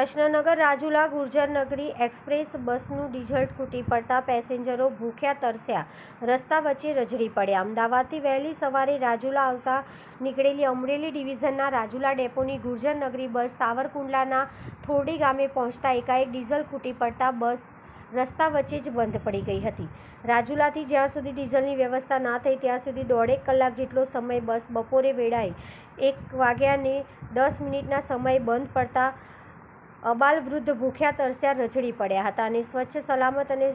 Krishnanagar Rajula, Gurjarnagari express બસનું diesel ખૂટી પડતા પેસેન્જરો ભૂખ્યા તરસ્યા. રસ્તા વચ્ચે રજડી પડ્યા. અમદાવાદથી વહેલી સવારે રાજુલા આવતા નીકળેલી અમરેલી ડિવિઝનના રાજુલા ડેપોની ગુર્જરનગરી બસ સાવરકુંડલાના થોડી ગામે પહોંચતા એકાએક ડીઝલ ખૂટી પડતા બસ રસ્તા વચ્ચે જ બંધ પડી ગઈ હતી. રાજુલાથી જ્યાં સુધી ડીઝલની વ્યવસ્થા ના થઈ ત્યાં સુધી દોઢેક કલાક જેટલો સમય બસ બપોરે વેળાએ એક વાગ્યાને દસ મિનિટના સમયે બંધ પડતા અબાલ વૃદ્ધ ભૂખ્યા તરસ્યા રજડી પડ્યા હતા અને સ્વચ્છ, સલામત અને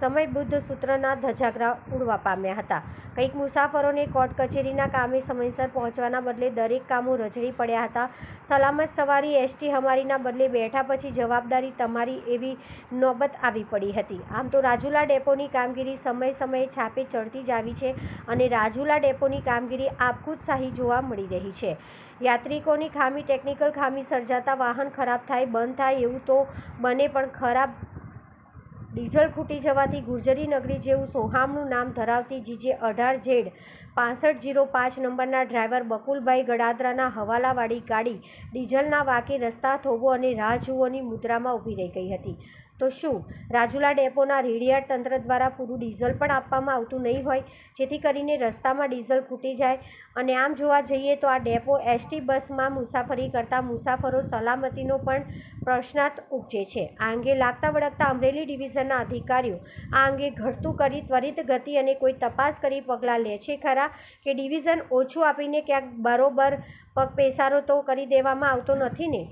સમયબુદ્ધ સૂત્રના ધજાગરા ઉડવા પામ્યા હતા. કંઈક મુસાફરોને કોર્ટ કચેરીના કામે સમયસર પહોંચવાના બદલે દરેક કામો રજડી પડ્યા હતા. સલામત સવારી એસટી હમારીના બદલે બેઠા પછી જવાબદારી તમારી એવી નોબત આવી પડી હતી. આમ તો રાજુલા ડેપોની કામગીરી સમય સમયે છાપે ચડતી જ આવી છે અને રાજુલા ડેપોની કામગીરી આપખુદ શાહી જોવા મળી રહી છે. યાત્રિકોની ખામી ટેકનિકલ ખામી સર્જાતા વાહન ખરાબ થાય, બંધ થાય એવું તો બને પણ ખરાબ ડીઝલ ખૂટી જવાથી ગુર્જરી નગરી જેવું સોહામનું નામ ધરાવતી જીજે અઢાર ઝેડ પાસઠ જીરો પાંચ નંબરના ડ્રાઈવર બકુલભાઈ ગડાદરાના હવાલાવાળી ગાડી ડીઝલના વાકે રસ્તા થોભો અને રાહ જુઓની મુદ્રામાં ઊભી રહી ગઈ હતી. તો શું? રાજુલા ડેપોના રેડિયાર તંત્ર દ્વારા પૂરું ડીઝલ પણ આપવામાં આવતું નહીં હોય, જેથી કરીને રસ્તામાં ડીઝલ ખૂટી જાય. અને આમ જોવા જઈએ તો આ ડેપો એસટી બસમાં મુસાફરી કરતા મુસાફરો સલામતીનો પણ પ્રશ્નાર્થ ઉપજે છે. આ અંગે લાગતા વળગતા અમરેલી ડિવિઝનના અધિકારીઓ આ અંગે ઘટતું કરી ત્વરિત ગતિ અને કોઈ તપાસ કરી પગલાં લે છે ખરા કે ડિવિઝન ઓછું આપીને ક્યાંક બરોબર પગ પેસારો તો કરી દેવામાં આવતો નથી ને?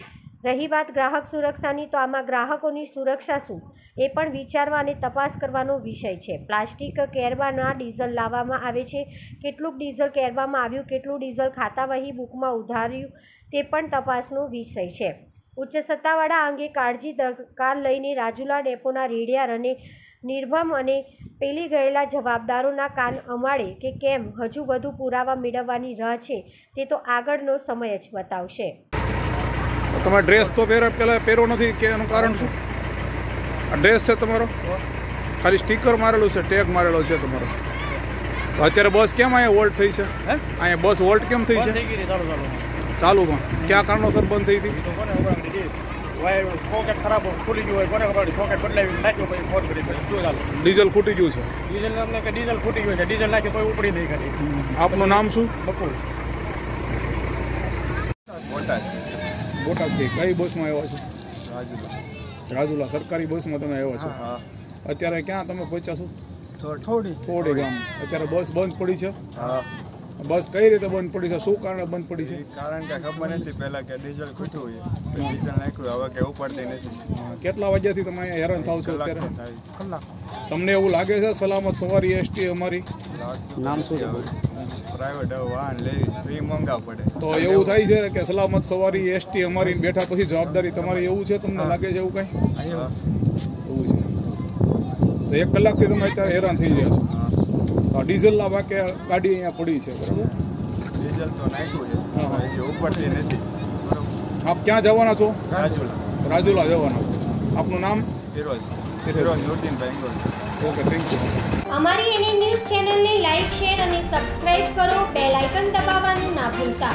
રહી વાત ગ્રાહક સુરક્ષાની, તો આમાં ગ્રાહકોની સુરક્ષા શું? એ પણ વિચારવા અને તપાસ કરવાનો વિષય છે. પ્લાસ્ટિક કેરવાના ડીઝલ લાવવામાં આવે છે. કેટલુંક ડીઝલ કેરવામાં આવ્યું, કેટલું ડીઝલ ખાતાવહી બુકમાં ઉધાર્યું, તે પણ તપાસનો વિષય છે. ઉચ્ચ સત્તાવાળા અંગે કાળજી દરકાર લઈને રાજુલા ડેપોના રેડિયાર અને નિર્ભમ અને પેલી ગયેલા જવાબદારોના કાન અમાડે કે કેમ હજુ વધુ પુરાવા મેળવવાની રાહ છે, તે તો આગળનો સમય જ બતાવશે. તમે ડ્રેસ તો પહેરે પહેલાં પહેરો નથી કે એનું કારણ શું? આ ડ્રેસ છે તમારો? ખાલી સ્ટીકર મારેલું છે ટેગ મારેલો છે તમારો. અત્યારે બસ કેમ અહીંયા વોલ્ટ થઈ છે? હે? અહીંયા બસ વોલ્ટ કેમ થઈ છે? બંધ થઈ ગઈ હતી ચાલુ પણ. ક્યાં કારણોસર બંધ થઈ હતી? નાખ્યો ડીઝલ ખૂટી ગયું છે. ડીઝલ અમને કે ડીઝલ ફૂટી ગયું છે. ડીઝલ નાખી કોઈ ઉપડી નહીં કરી આપનું નામ શું? બકુલ. બોટાદથી. કઈ બસમાં આવ્યા છો? રાજુલા. સરકારી બસમાં તમે આવ્યા છો? અત્યારે ક્યાં તમે પહોંચ્યા છો? થોડી થોડી ગામ. અત્યારે બસ બંધ પડી છે? હા. બસ કઈ રીતે બંધ પડી છે? શું કારણે બંધ પડી છે? કારણ કે ખબર નથી. પહેલા કે ડીઝલ ખૂટ્યું હોય. ડીઝલ નાખ્યું. હવે કે ઉપડતી નથી. કેટલા વાગ્યાથી તમે અહીંયા હેરાન થાવ છો અત્યારે? થાય. કલાક. તમને એવું લાગે છે સલામત સવારી એસટી અમારી? નામ શું છે? પ્રાઇવેટ વાહન લેવી ફ્રી મોંઘા પડે. તો એવું થાય છે કે સલામત સવારી એસટી અમારી બેઠા પછી જવાબદારી તમારી એવું છે તમને લાગે છે એવું કઈ? એવું છે. તો એક કલાકથી તમે અત્યારે હેરાન થઈ ગયા છો. ડીઝલના વાકે ગાડી અહીંયા પડી છે બરાબર. ડીઝલ તો નાખ્યું છે. ઉપડતી નથી. બરોબર આપ ક્યાં જવાના છો? રાજુલા. રાજુલા જવાના છો. આપનું નામ? Firoz Firoz Nurdinbhai Bangalore okay thank you. અમારી એની ન્યૂઝ ચેનલને લાઈક શેર અને સબસ્ક્રાઇબ કરો. બેલ આઇકન દબાવવાનું ના ભૂલતા.